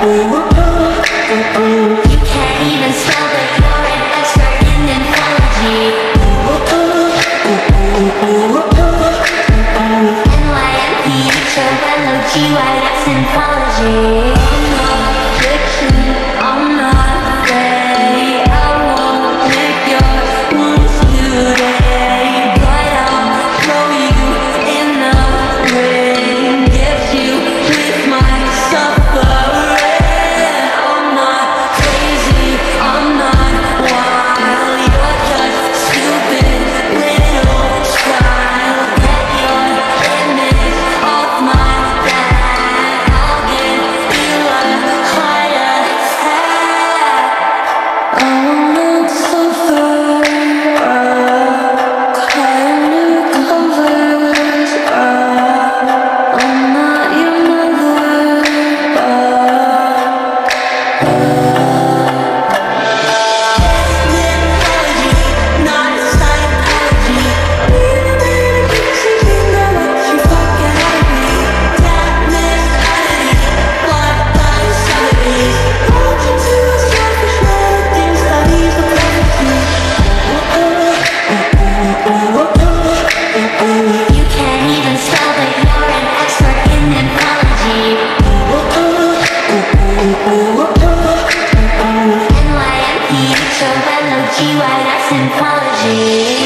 We EYS Anthology.